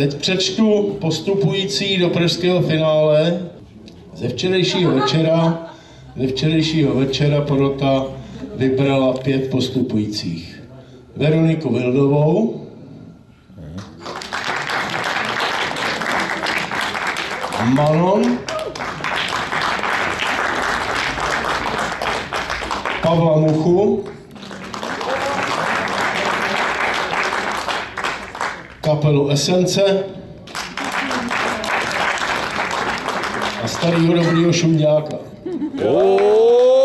Teď přečtu postupující do pražského finále. Ze včerejšího večera, ze včerejšího večera porota vybrala pět postupujících. Veroniku Vildovou, Manon, Pavla Muchu, kapelu Esence a starýho dobrýho šumňáka. Oh!